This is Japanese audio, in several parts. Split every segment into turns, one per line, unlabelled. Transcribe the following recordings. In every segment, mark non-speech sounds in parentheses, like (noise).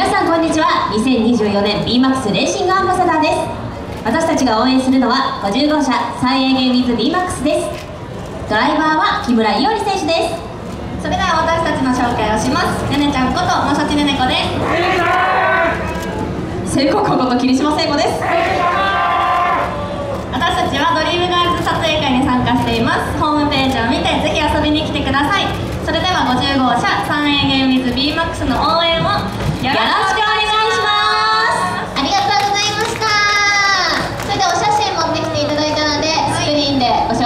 皆さんこんにちは。2024年 BMAX レーシングアンバサダーです。私たちが応援するのは50号車三英ゲームズ BMAX です。ドライバーは木村伊織選手です。
それでは私たちの紹介をします。ねねちゃんことまさちねねこです。
聖子こと霧島聖子です。
私たちはドリームガールズ撮影会に参加しています。ホームページを見てぜひ遊びに来てください。それでは50号車三英ゲームズ BMAX の応援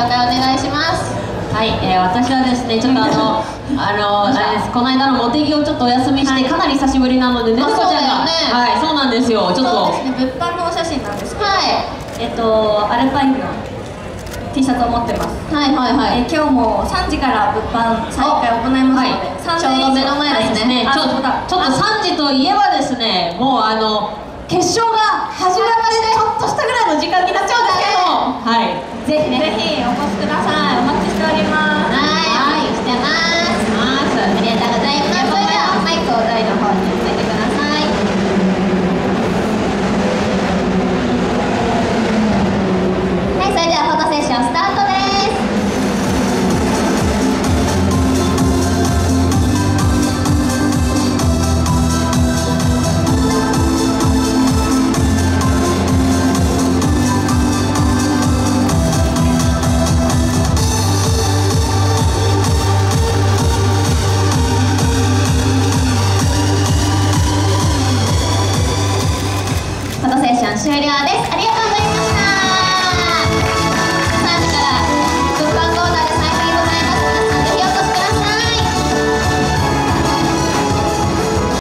紹介お願いします。
はい、えー、私はですねちょっとあの (laughs) あのあれです。この間の茂木をちょっとお休みして、かなり久しぶりなのでねねこちゃんが、
ね、
はいそうなんですよ。ちょっと。
そうですね物販のお写真なんですけど、
はい、
えっとアルパインの T シャツを持ってます。
はいはいはい、
えー、今日も3時から物販再開を行いますので、
はい、ちょうど目の前ですね、
はい、ちょちょっと3時といえばですねもうあの決勝が始まっぜひ、ね、ぜひお越しください。終了です。
ありがとうございます。